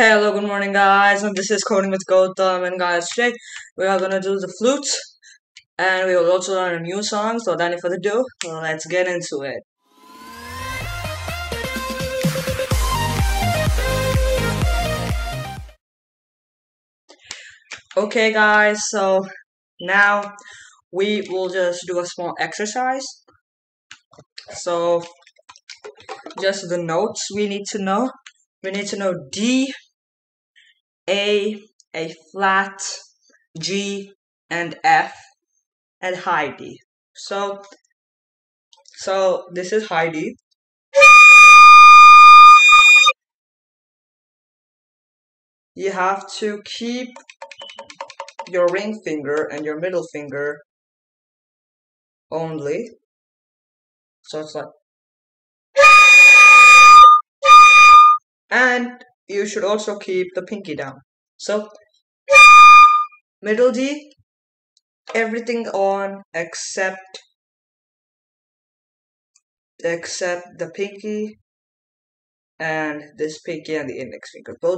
Hello, good morning, guys, and this is Coding with Goutham. And guys, today we are gonna do the flute, and we will also learn a new song. So, without any further ado, let's get into it. Okay, guys, so now we will just do a small exercise. So, just the notes we need to know. We need to know D, A, A flat, G, and F, and high D. So, so this is high D. You have to keep your ring finger and your middle finger only. So it's like and you should also keep the pinky down. So middle D, everything on except except the pinky and this pinky and the index finger. Both